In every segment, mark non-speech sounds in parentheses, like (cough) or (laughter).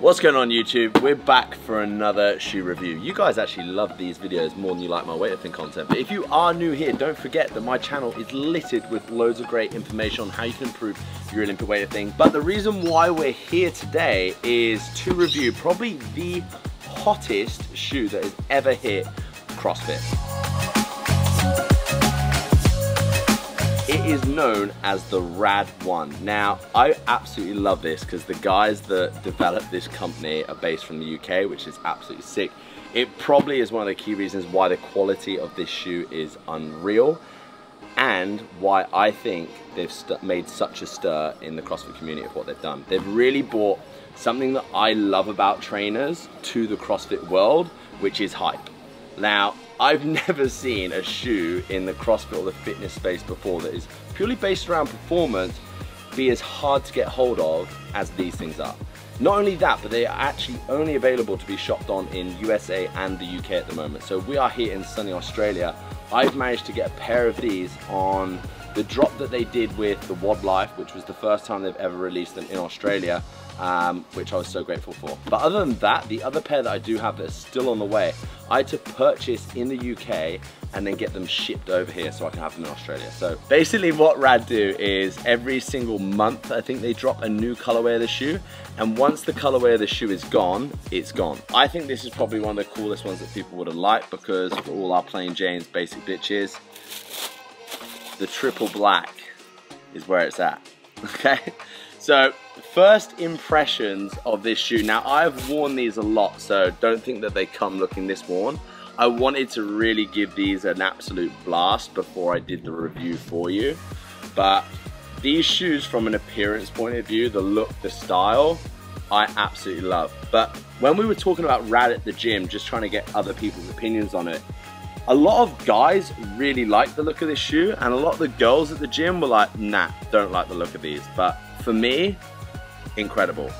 What's going on YouTube? We're back for another shoe review. You guys actually love these videos more than you like my weightlifting content. But if you are new here, don't forget that my channel is littered with loads of great information on how you can improve your Olympic weightlifting. But the reason why we're here today is to review probably the hottest shoe that has ever hit CrossFit. It is known as the Rad 1. Now, I absolutely love this because the guys that developed this company are based from the UK, which is absolutely sick. It probably is one of the key reasons why the quality of this shoe is unreal and why I think they've made such a stir in the CrossFit community of what they've done. They've really brought something that I love about trainers to the CrossFit world, which is hype. Now, I've never seen a shoe in the CrossFit or the fitness space before that is purely based around performance be as hard to get hold of as these things are. Not only that, but they are actually only available to be shopped on in USA and the UK at the moment. So we are here in sunny Australia. I've managed to get a pair of these on the drop that they did with the WOD Life, which was the first time they've ever released them in Australia, um, which I was so grateful for. But other than that, the other pair that I do have that is still on the way, I had to purchase in the UK and then get them shipped over here so I can have them in Australia. So basically what Rad do is every single month, I think they drop a new colorway of the shoe. And once the colorway of the shoe is gone, it's gone. I think this is probably one of the coolest ones that people would have liked because for all our plain Jane's basic bitches, the triple black is where it's at, (laughs) okay? So first impressions of this shoe. Now I've worn these a lot, so don't think that they come looking this worn. I wanted to really give these an absolute blast before I did the review for you. But these shoes from an appearance point of view, the look, the style, I absolutely love. But when we were talking about Rad at the gym, just trying to get other people's opinions on it, a lot of guys really like the look of this shoe and a lot of the girls at the gym were like, nah, don't like the look of these. But for me, incredible.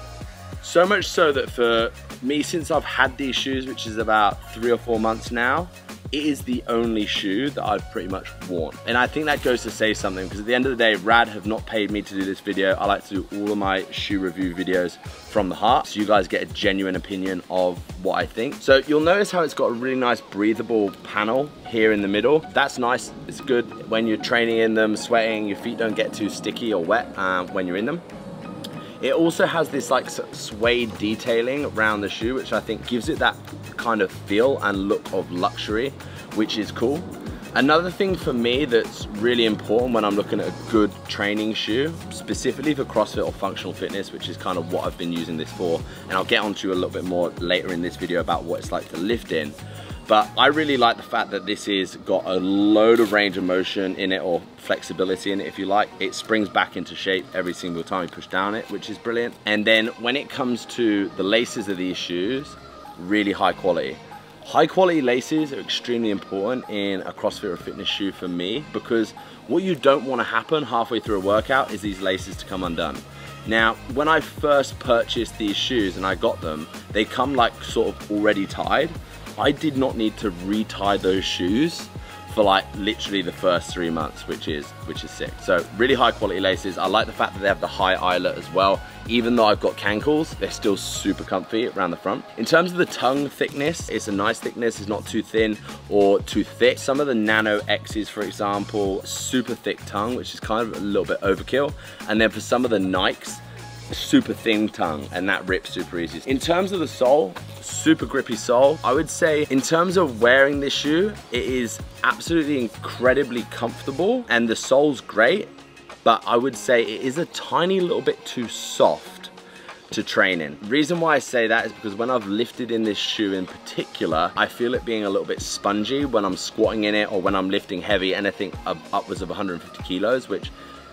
So much so that for me, since I've had these shoes, which is about three or four months now, it is the only shoe that I've pretty much worn. And I think that goes to say something because at the end of the day, Rad have not paid me to do this video. I like to do all of my shoe review videos from the heart so you guys get a genuine opinion of what I think. So you'll notice how it's got a really nice breathable panel here in the middle. That's nice. It's good when you're training in them, sweating, your feet don't get too sticky or wet um, when you're in them. It also has this like suede detailing around the shoe, which I think gives it that kind of feel and look of luxury, which is cool. Another thing for me that's really important when I'm looking at a good training shoe, specifically for CrossFit or functional fitness, which is kind of what I've been using this for, and I'll get onto a little bit more later in this video about what it's like to lift in, but I really like the fact that this is got a load of range of motion in it or flexibility in it if you like. It springs back into shape every single time you push down it, which is brilliant. And then when it comes to the laces of these shoes, really high quality. High quality laces are extremely important in a CrossFit or fitness shoe for me because what you don't want to happen halfway through a workout is these laces to come undone. Now, when I first purchased these shoes and I got them, they come like sort of already tied. I did not need to retie those shoes for like literally the first three months, which is which is sick. So really high quality laces. I like the fact that they have the high eyelet as well. Even though I've got cankles, they're still super comfy around the front. In terms of the tongue thickness, it's a nice thickness. It's not too thin or too thick. Some of the Nano X's, for example, super thick tongue, which is kind of a little bit overkill. And then for some of the Nikes, super thin tongue and that rips super easy. In terms of the sole, super grippy sole. I would say in terms of wearing this shoe, it is absolutely incredibly comfortable and the sole's great, but I would say it is a tiny little bit too soft to train in. Reason why I say that is because when I've lifted in this shoe in particular, I feel it being a little bit spongy when I'm squatting in it or when I'm lifting heavy, anything upwards of 150 kilos, which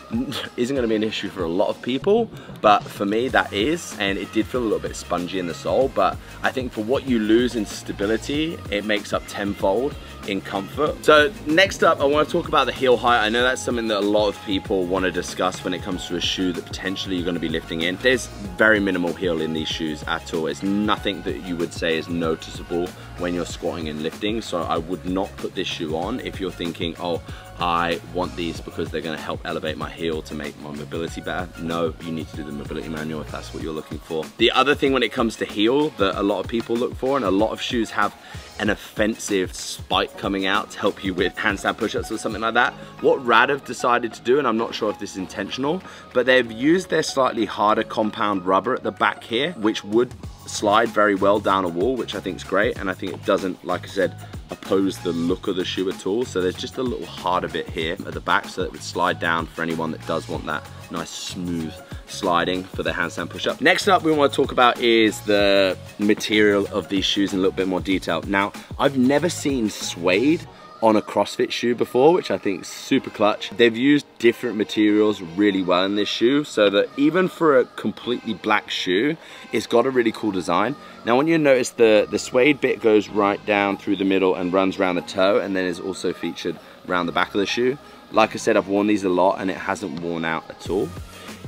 (laughs) isn't going to be an issue for a lot of people but for me that is and it did feel a little bit spongy in the sole but I think for what you lose in stability it makes up tenfold in comfort. So next up, I want to talk about the heel height. I know that's something that a lot of people want to discuss when it comes to a shoe that potentially you're going to be lifting in. There's very minimal heel in these shoes at all. It's nothing that you would say is noticeable when you're squatting and lifting. So I would not put this shoe on if you're thinking, oh, I want these because they're gonna help elevate my heel to make my mobility better. No, you need to do the mobility manual if that's what you're looking for. The other thing when it comes to heel that a lot of people look for, and a lot of shoes have an offensive spike coming out to help you with handstand push-ups or something like that. What Rad have decided to do, and I'm not sure if this is intentional, but they've used their slightly harder compound rubber at the back here, which would slide very well down a wall, which I think is great. And I think it doesn't, like I said, oppose the look of the shoe at all. So there's just a little harder bit here at the back so it would slide down for anyone that does want that nice smooth sliding for the handstand push-up. Next up we want to talk about is the material of these shoes in a little bit more detail. Now, I've never seen suede on a CrossFit shoe before, which I think is super clutch. They've used different materials really well in this shoe, so that even for a completely black shoe, it's got a really cool design. Now, I want you to notice the, the suede bit goes right down through the middle and runs around the toe, and then is also featured around the back of the shoe. Like I said, I've worn these a lot, and it hasn't worn out at all.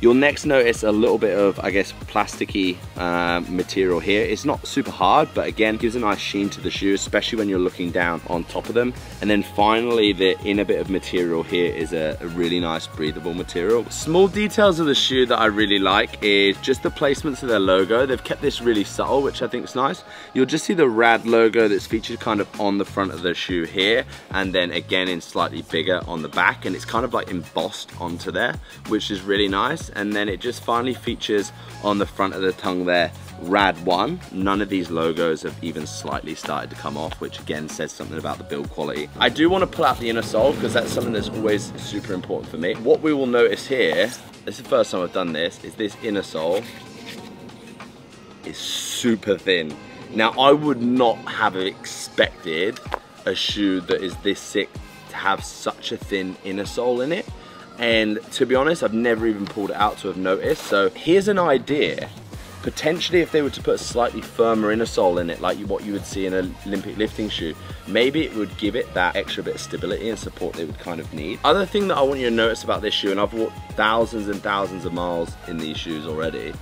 You'll next notice a little bit of, I guess, plasticky uh, material here. It's not super hard, but again, gives a nice sheen to the shoe, especially when you're looking down on top of them. And then finally, the inner bit of material here is a, a really nice breathable material. Small details of the shoe that I really like is just the placements of their logo. They've kept this really subtle, which I think is nice. You'll just see the RAD logo that's featured kind of on the front of the shoe here, and then again in slightly bigger on the back, and it's kind of like embossed onto there, which is really nice and then it just finally features on the front of the tongue there rad one. None of these logos have even slightly started to come off which again says something about the build quality. I do want to pull out the inner sole because that's something that's always super important for me. What we will notice here this is the first time i've done this is this inner sole is super thin. Now i would not have expected a shoe that is this sick to have such a thin inner sole in it and to be honest, I've never even pulled it out to have noticed. So here's an idea. Potentially if they were to put a slightly firmer inner sole in it, like what you would see in an Olympic lifting shoe, maybe it would give it that extra bit of stability and support they would kind of need. Other thing that I want you to notice about this shoe, and I've walked thousands and thousands of miles in these shoes already,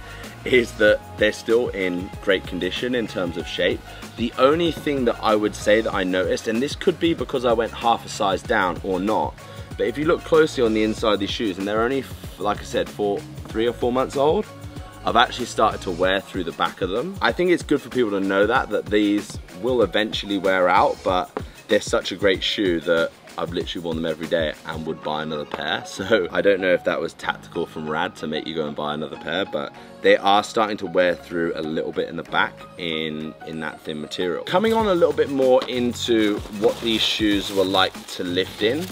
is that they're still in great condition in terms of shape. The only thing that I would say that I noticed, and this could be because I went half a size down or not, but if you look closely on the inside of these shoes, and they're only, like I said, four, three or four months old, I've actually started to wear through the back of them. I think it's good for people to know that, that these will eventually wear out, but they're such a great shoe that I've literally worn them every day and would buy another pair. (laughs) So I don't know if that was tactical from Rad to make you go and buy another pair, but they are starting to wear through a little bit in the back in, in that thin material. Coming on a little bit more into what these shoes were like to lift in.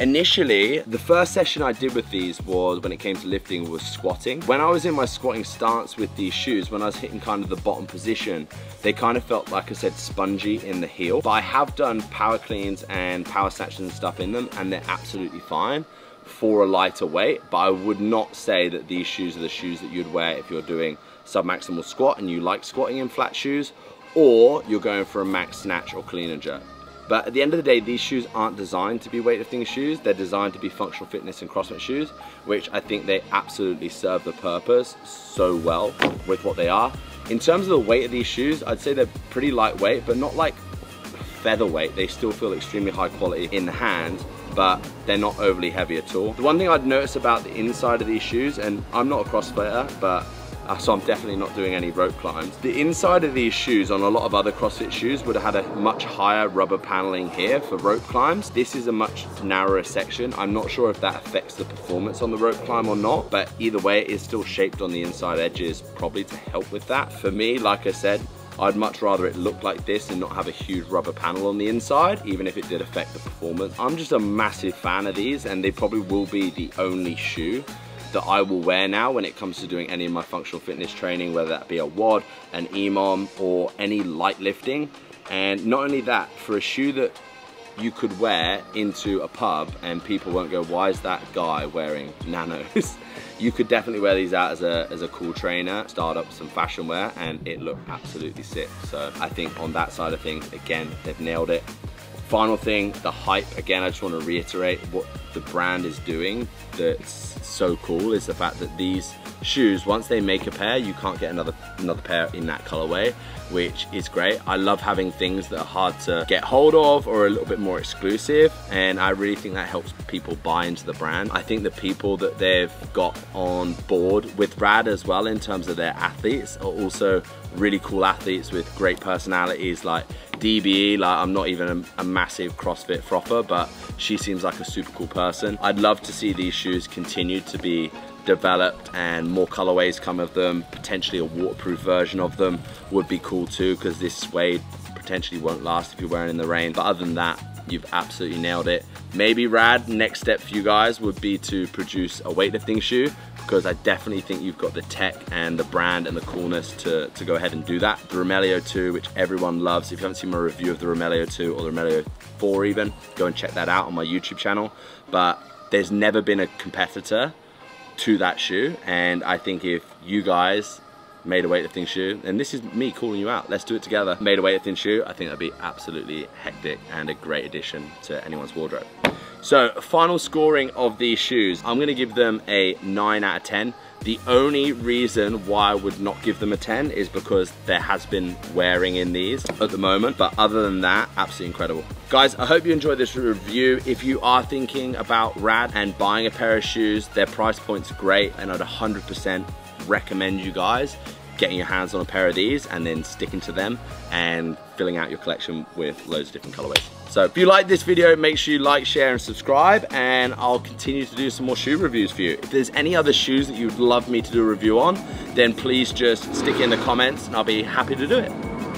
Initially, the first session I did with these was, when it came to lifting, was squatting. When I was in my squatting stance with these shoes, when I was hitting kind of the bottom position, they kind of felt, like I said, spongy in the heel. But I have done power cleans and power snatches and stuff in them, and they're absolutely fine for a lighter weight, but I would not say that these shoes are the shoes that you'd wear if you're doing sub-maximal squat and you like squatting in flat shoes, or you're going for a max snatch or clean and jerk. But at the end of the day, these shoes aren't designed to be weightlifting shoes. They're designed to be functional fitness and CrossFit shoes, which I think they absolutely serve the purpose so well with what they are. In terms of the weight of these shoes, I'd say they're pretty lightweight, but not like featherweight. They still feel extremely high quality in the hand, but they're not overly heavy at all. The one thing I'd notice about the inside of these shoes, and I'm not a CrossFitter, but uh, so I'm definitely not doing any rope climbs. The inside of these shoes on a lot of other CrossFit shoes would have had a much higher rubber paneling here for rope climbs. This is a much narrower section. I'm not sure if that affects the performance on the rope climb or not, but either way it is still shaped on the inside edges probably to help with that. For me, like I said, I'd much rather it look like this and not have a huge rubber panel on the inside, even if it did affect the performance. I'm just a massive fan of these and they probably will be the only shoe that I will wear now when it comes to doing any of my functional fitness training, whether that be a WOD, an EMOM, or any light lifting. And not only that, for a shoe that you could wear into a pub and people won't go, why is that guy wearing nanos? (laughs) you could definitely wear these out as a, as a cool trainer, start up some fashion wear and it looked absolutely sick. So I think on that side of things, again, they've nailed it Final thing, the hype. Again, I just want to reiterate what the brand is doing that's so cool is the fact that these shoes, once they make a pair, you can't get another another pair in that colorway, which is great. I love having things that are hard to get hold of or a little bit more exclusive, and I really think that helps people buy into the brand. I think the people that they've got on board with Rad as well in terms of their athletes are also really cool athletes with great personalities like DBE, like I'm not even a, a, massive CrossFit frother, but she seems like a super cool person. I'd love to see these shoes continue to be developed and more colorways come of them. Potentially a waterproof version of them would be cool too, because this suede potentially won't last if you're wearing in the rain. But other than that, you've absolutely nailed it. Maybe rad, next step for you guys would be to produce a weightlifting shoe because I definitely think you've got the tech and the brand and the coolness to, to go ahead and do that. The Romaleos 2, which everyone loves. If you haven't seen my review of the Romaleos 2 or the Romaleos 4 even, go and check that out on my YouTube channel. But there's never been a competitor to that shoe and I think if you guys made a weightlifting shoe and this is me calling you out let's do it together made a weightlifting shoe I think that'd be absolutely hectic and a great addition to anyone's wardrobe so final scoring of these shoes I'm gonna give them a 9 out of 10 the only reason why I would not give them a 10 is because there has been wearing in these at the moment. But other than that, absolutely incredible. Guys, I hope you enjoyed this review. If you are thinking about Rad and buying a pair of shoes, their price point's great and I'd 100% recommend you guys getting your hands on a pair of these and then sticking to them and filling out your collection with loads of different colorways. So if you like this video, make sure you like, share, and subscribe, and I'll continue to do some more shoe reviews for you. If there's any other shoes that you'd love me to do a review on, then please just stick in the comments, and I'll be happy to do it.